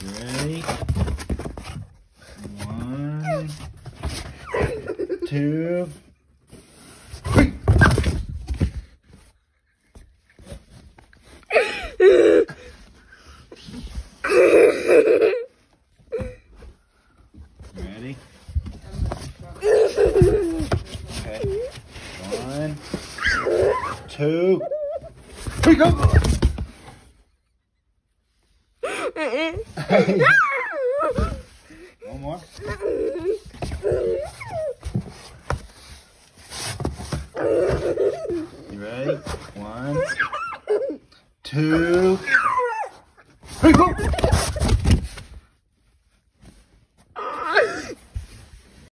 Ready? One, two, three. Ready? Okay. One, two, three, go! One more. You ready? One, two, three, four.